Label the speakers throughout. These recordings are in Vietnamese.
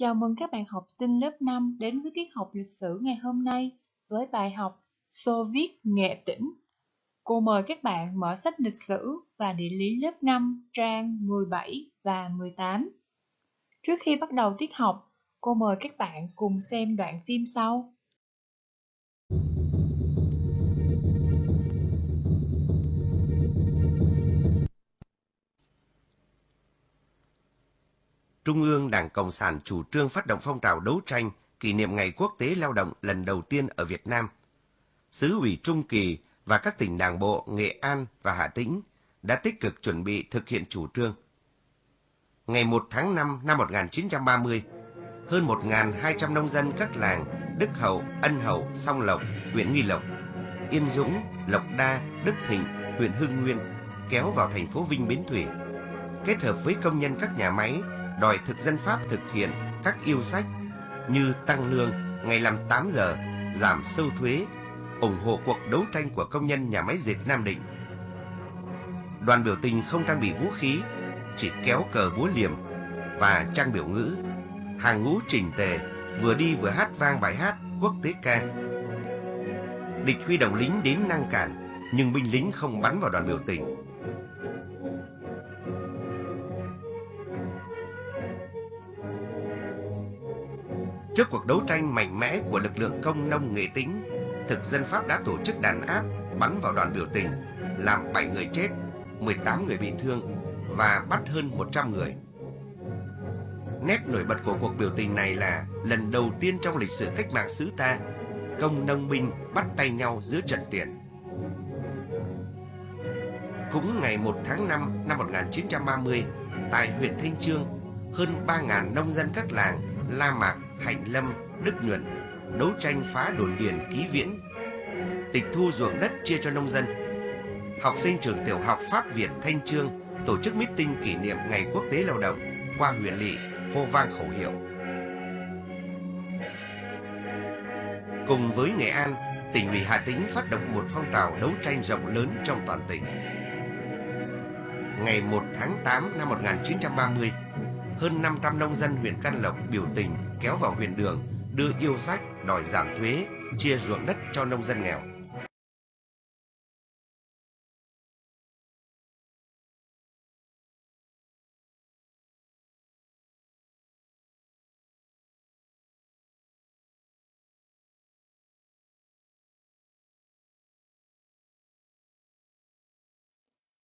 Speaker 1: Chào mừng các bạn học sinh lớp 5 đến với tiết học lịch sử ngày hôm nay với bài học Xô viết nghệ tĩnh. Cô mời các bạn mở sách lịch sử và địa lý lớp 5 trang 17 và 18. Trước khi bắt đầu tiết học, cô mời các bạn cùng xem đoạn phim sau.
Speaker 2: Trung ương Đảng Cộng sản chủ trương phát động phong trào đấu tranh kỷ niệm Ngày Quốc tế Lao động lần đầu tiên ở Việt Nam. Sứ ủy Trung Kỳ và các tỉnh Đảng bộ Nghệ An và Hà Tĩnh đã tích cực chuẩn bị thực hiện chủ trương. Ngày 1 tháng 5 năm 1930, hơn 1.200 nông dân các làng Đức Hậu, Ân Hậu, Song Lộc, huyện Nghi Lộc, Yên Dũng, Lộc Đa, Đức Thịnh, huyện Hưng Nguyên kéo vào thành phố Vinh Bến Thủy. Kết hợp với công nhân các nhà máy đòi thực dân Pháp thực hiện các yêu sách như tăng lương ngày làm 8 giờ, giảm sâu thuế, ủng hộ cuộc đấu tranh của công nhân nhà máy dệt Nam Định. Đoàn biểu tình không trang bị vũ khí, chỉ kéo cờ búa liềm và trang biểu ngữ, hàng ngũ chỉnh tề, vừa đi vừa hát vang bài hát quốc tế ca. Địch huy động lính đến ngăn cản, nhưng binh lính không bắn vào đoàn biểu tình Trước cuộc đấu tranh mạnh mẽ của lực lượng công nông nghệ tĩnh, thực dân Pháp đã tổ chức đàn áp bắn vào đoàn biểu tình, làm 7 người chết, 18 người bị thương và bắt hơn 100 người. Nét nổi bật của cuộc biểu tình này là lần đầu tiên trong lịch sử cách mạng xứ ta, công nông binh bắt tay nhau giữa trận tiền. Cũng ngày 1 tháng 5 năm 1930, tại huyện Thanh Trương, hơn 3.000 nông dân các làng La Mạc, Hạnh Lâm, Đức Nhuận đấu tranh phá đồn điền ký viễn, tịch thu ruộng đất chia cho nông dân. Học sinh trường tiểu học Pháp Việt Thanh Trương tổ chức meeting kỷ niệm Ngày Quốc tế Lao động qua huyện lỵ hô vang khẩu hiệu. Cùng với Nghệ An, tỉnh ủy Hà Tĩnh phát động một phong trào đấu tranh rộng lớn trong toàn tỉnh. Ngày 1 tháng 8 năm 1930, hơn 500 nông dân huyện Can Lộc biểu tình kéo vào huyền đường đưa yêu sách đòi giảm thuế, chia ruộng đất cho nông dân nghèo.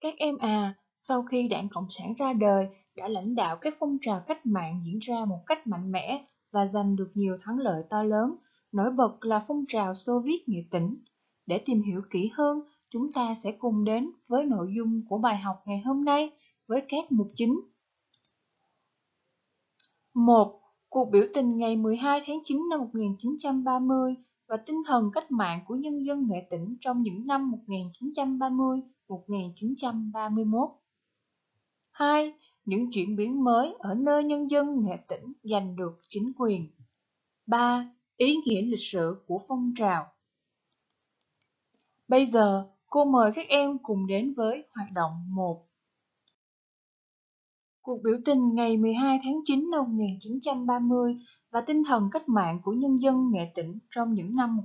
Speaker 1: Các em à, sau khi đảng Cộng sản ra đời, đã lãnh đạo các phong trào cách mạng diễn ra một cách mạnh mẽ và giành được nhiều thắng lợi to lớn, nổi bật là phong trào Xô Viết Nghệ Tĩnh. Để tìm hiểu kỹ hơn, chúng ta sẽ cùng đến với nội dung của bài học ngày hôm nay với các mục chính. 1. Cuộc biểu tình ngày 12 tháng 9 năm 1930 và tinh thần cách mạng của nhân dân Nghệ Tĩnh trong những năm 1930-1931. 2 những chuyển biến mới ở nơi nhân dân nghệ tỉnh giành được chính quyền. 3. Ý nghĩa lịch sử của phong trào Bây giờ, cô mời các em cùng đến với hoạt động 1. Cuộc biểu tình ngày 12 tháng 9 năm 1930 và tinh thần cách mạng của nhân dân nghệ tỉnh trong những năm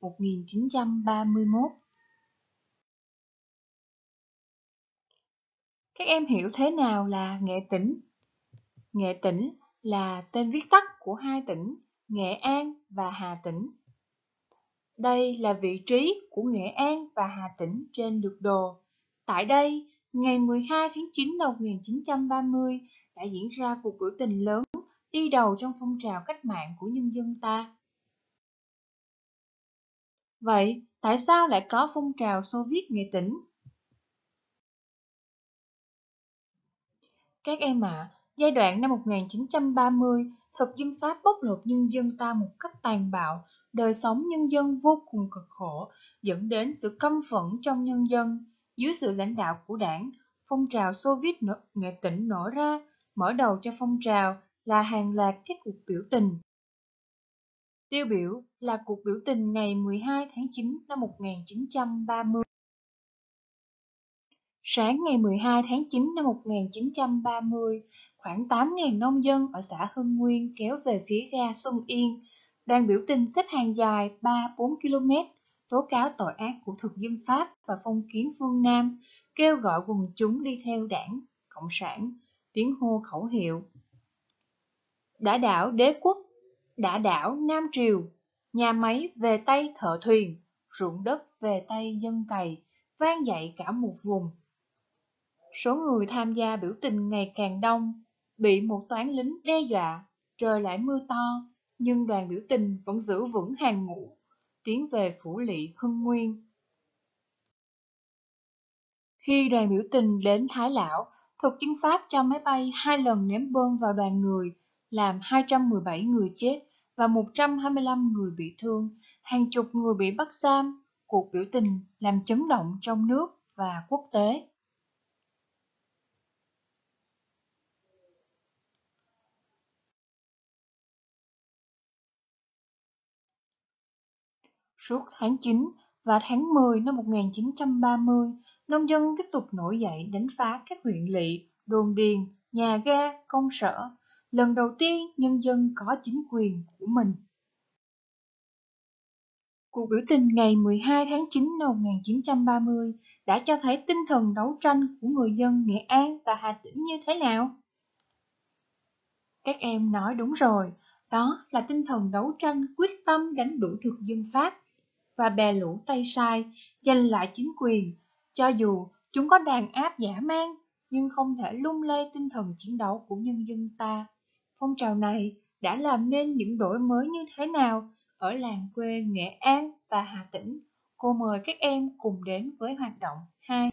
Speaker 1: 1930-1931. Các em hiểu thế nào là nghệ tỉnh? Nghệ tỉnh là tên viết tắt của hai tỉnh Nghệ An và Hà Tĩnh. Đây là vị trí của Nghệ An và Hà Tĩnh trên lược đồ. Tại đây, ngày 12 tháng 9 năm 1930 đã diễn ra cuộc biểu tình lớn đi đầu trong phong trào cách mạng của nhân dân ta. Vậy, tại sao lại có phong trào Xô Viết Nghệ Tĩnh? Các em ạ, à, giai đoạn năm 1930, thực dân Pháp bóc lột nhân dân ta một cách tàn bạo, đời sống nhân dân vô cùng cực khổ, dẫn đến sự căm phẫn trong nhân dân. Dưới sự lãnh đạo của đảng, phong trào Xô Viết nghệ tỉnh nổ ra, mở đầu cho phong trào là hàng loạt các cuộc biểu tình. Tiêu biểu là cuộc biểu tình ngày 12 tháng 9 năm 1930. Sáng ngày 12 tháng 9 năm 1930, khoảng 8.000 nông dân ở xã Hưng Nguyên kéo về phía ga Xuân Yên. đang biểu tình xếp hàng dài 3-4 km, tố cáo tội ác của thực dân Pháp và phong kiến phương Nam, kêu gọi quần chúng đi theo đảng, Cộng sản, tiếng hô khẩu hiệu. Đã đảo đế quốc, đã đảo Nam Triều, nhà máy về tay thợ thuyền, ruộng đất về tay dân cày, vang dậy cả một vùng. Số người tham gia biểu tình ngày càng đông, bị một toán lính đe dọa, trời lại mưa to, nhưng đoàn biểu tình vẫn giữ vững hàng ngũ, tiến về phủ lỵ Hưng Nguyên. Khi đoàn biểu tình đến Thái Lão, thực chính Pháp cho máy bay hai lần ném bom vào đoàn người, làm 217 người chết và 125 người bị thương, hàng chục người bị bắt giam. Cuộc biểu tình làm chấn động trong nước và quốc tế. Suốt tháng 9 và tháng 10 năm 1930, nông dân tiếp tục nổi dậy đánh phá các huyện lỵ, đồn điền, nhà ga, công sở. Lần đầu tiên nhân dân có chính quyền của mình. Cuộc biểu tình ngày 12 tháng 9 năm 1930 đã cho thấy tinh thần đấu tranh của người dân Nghệ An và Hà Tĩnh như thế nào? Các em nói đúng rồi, đó là tinh thần đấu tranh quyết tâm đánh đuổi thực dân Pháp và bè lũ Tây Sai giành lại chính quyền, cho dù chúng có đàn áp giả man, nhưng không thể lung lay tinh thần chiến đấu của nhân dân ta. Phong trào này đã làm nên những đổi mới như thế nào ở làng quê Nghệ An và Hà Tĩnh? Cô mời các em cùng đến với hoạt động 2.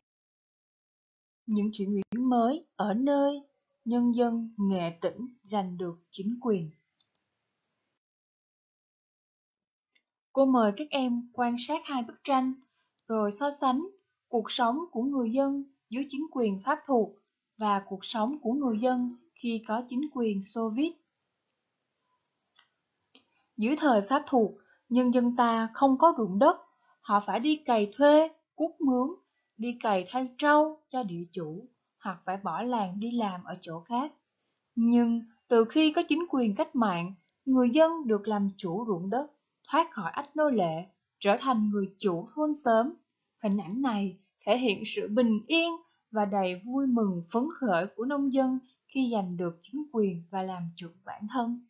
Speaker 1: Những chuyển biến mới ở nơi nhân dân Nghệ Tĩnh giành được chính quyền. Cô mời các em quan sát hai bức tranh, rồi so sánh cuộc sống của người dân dưới chính quyền pháp thuộc và cuộc sống của người dân khi có chính quyền Xô Viết. Dưới thời Pháp thuộc, nhân dân ta không có ruộng đất, họ phải đi cày thuê, cút mướn, đi cày thay trâu cho địa chủ, hoặc phải bỏ làng đi làm ở chỗ khác. Nhưng từ khi có chính quyền cách mạng, người dân được làm chủ ruộng đất, thoát khỏi ách nô lệ, trở thành người chủ thôn sớm. Hình ảnh này thể hiện sự bình yên và đầy vui mừng phấn khởi của nông dân khi giành được chính quyền và làm chủ bản thân.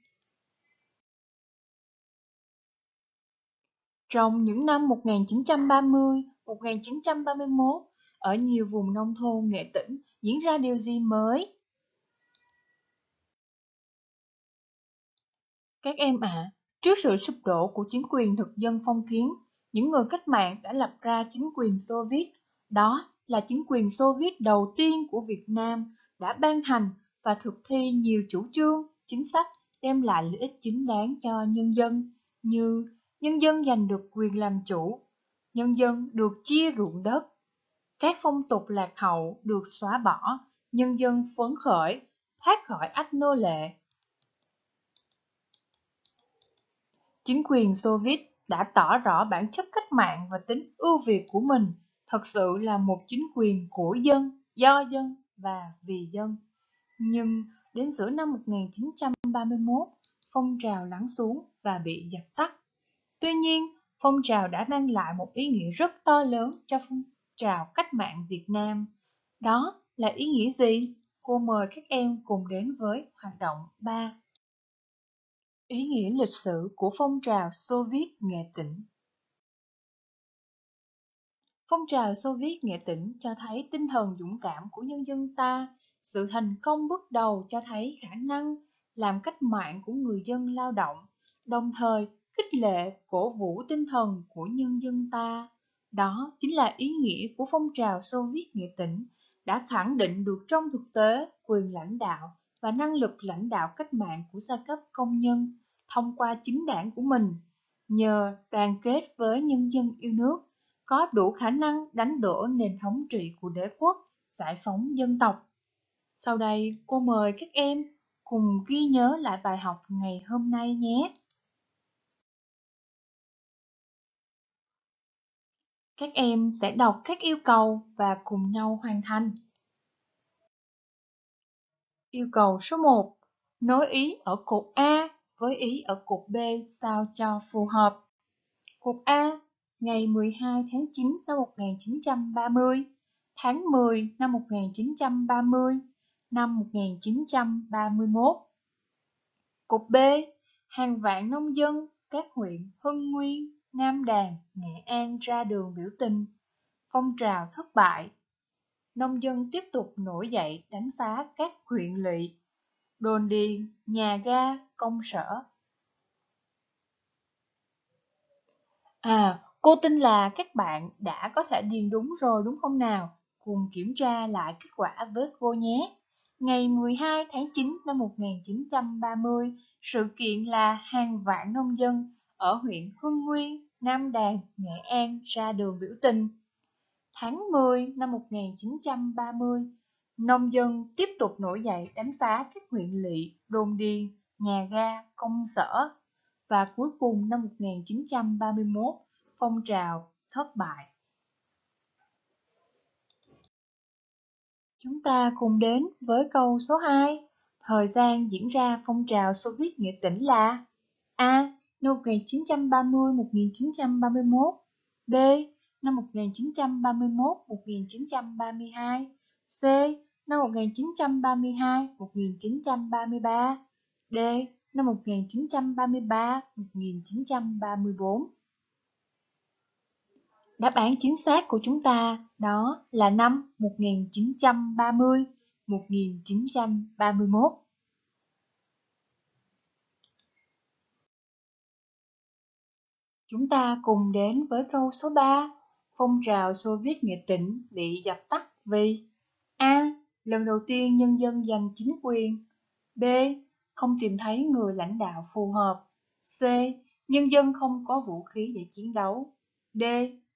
Speaker 1: Trong những năm 1930, 1931, ở nhiều vùng nông thôn nghệ tĩnh diễn ra điều gì mới? Các em ạ, à, trước sự sụp đổ của chính quyền thực dân phong kiến, những người cách mạng đã lập ra chính quyền Xô Viết. Đó là chính quyền Xô Viết đầu tiên của Việt Nam đã ban hành và thực thi nhiều chủ trương, chính sách đem lại lợi ích chính đáng cho nhân dân như nhân dân giành được quyền làm chủ, nhân dân được chia ruộng đất. Các phong tục lạc hậu được xóa bỏ, nhân dân phấn khởi, thoát khỏi ách nô lệ. Chính quyền Xô Viết đã tỏ rõ bản chất cách mạng và tính ưu việt của mình, thật sự là một chính quyền của dân, do dân và vì dân. Nhưng đến giữa năm 1931, phong trào lắng xuống và bị dập tắt. Tuy nhiên, phong trào đã mang lại một ý nghĩa rất to lớn cho phong trào cách mạng Việt Nam. Đó là ý nghĩa gì? Cô mời các em cùng đến với hoạt động 3. Ý nghĩa lịch sử của phong trào Xô Viết Nghệ Tĩnh Phong trào Xô Viết Nghệ Tĩnh cho thấy tinh thần dũng cảm của nhân dân ta, sự thành công bước đầu cho thấy khả năng làm cách mạng của người dân lao động, đồng thời khích lệ, cổ vũ tinh thần của nhân dân ta. Đó chính là ý nghĩa của phong trào Xô Viết Nghệ Tĩnh, đã khẳng định được trong thực tế quyền lãnh đạo và năng lực lãnh đạo cách mạng của giai cấp công nhân thông qua chính đảng của mình, nhờ đoàn kết với nhân dân yêu nước, có đủ khả năng đánh đổ nền thống trị của đế quốc, giải phóng dân tộc. Sau đây, cô mời các em cùng ghi nhớ lại bài học ngày hôm nay nhé. Các em sẽ đọc các yêu cầu và cùng nhau hoàn thành. Yêu cầu số 1. Nối ý ở cột A với ý ở cột B sao cho phù hợp. Cột A, ngày 12 tháng 9 năm 1930, tháng 10 năm 1930, năm 1931. Cột B, hàng vạn nông dân các huyện Hưng Nguyên, Nam Đàn, Nghệ An ra đường biểu tình. Phong trào thất bại. Nông dân tiếp tục nổi dậy đánh phá các huyện lỵ, đồn điền, nhà ga, công sở. À, cô tin là các bạn đã có thể điền đúng rồi đúng không nào? Cùng kiểm tra lại kết quả với cô nhé. Ngày 12 tháng 9 năm 1930, sự kiện là hàng vạn nông dân ở huyện Hưng Nguyên, Nam Đàn, Nghệ An ra đường biểu tình. Tháng 10 năm 1930, nông dân tiếp tục nổi dậy đánh phá các huyện lỵ, đồn điền, nhà ga, công sở và cuối cùng năm 1931, phong trào thất bại. Chúng ta cùng đến với câu số 2. Thời gian diễn ra phong trào Xô Viết nghĩa tỉnh là A. Năm 1930-1931 B. Năm 1931-1932 C. Năm 1932-1933 D. Năm 1933-1934 Đáp án chính xác của chúng ta đó là năm 1930-1931. Chúng ta cùng đến với câu số 3. Phong trào Xô Viết Nghệ tỉnh bị dập tắt vì A. Lần đầu tiên nhân dân giành chính quyền, B. Không tìm thấy người lãnh đạo phù hợp, C. Nhân dân không có vũ khí để chiến đấu, D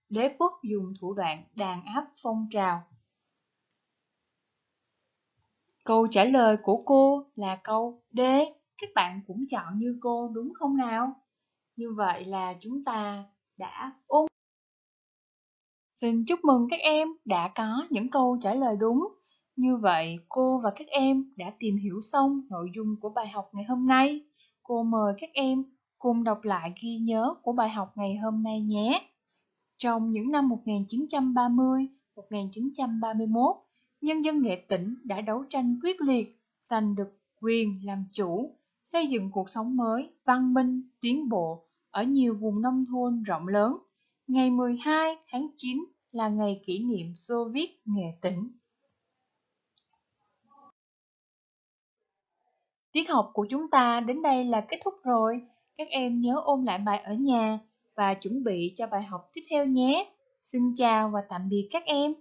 Speaker 1: đế quốc dùng thủ đoạn đàn áp phong trào. Câu trả lời của cô là câu D. Các bạn cũng chọn như cô, đúng không nào? Như vậy là chúng ta đã ôn. Xin chúc mừng các em đã có những câu trả lời đúng. Như vậy, cô và các em đã tìm hiểu xong nội dung của bài học ngày hôm nay. Cô mời các em cùng đọc lại ghi nhớ của bài học ngày hôm nay nhé. Trong những năm 1930-1931, nhân dân nghệ tỉnh đã đấu tranh quyết liệt, giành được quyền làm chủ, xây dựng cuộc sống mới, văn minh, tiến bộ ở nhiều vùng nông thôn rộng lớn. Ngày 12 tháng 9 là ngày kỷ niệm Xô Viết nghệ tỉnh. Tiết học của chúng ta đến đây là kết thúc rồi. Các em nhớ ôn lại bài ở nhà và chuẩn bị cho bài học tiếp theo nhé. Xin chào và tạm biệt các em.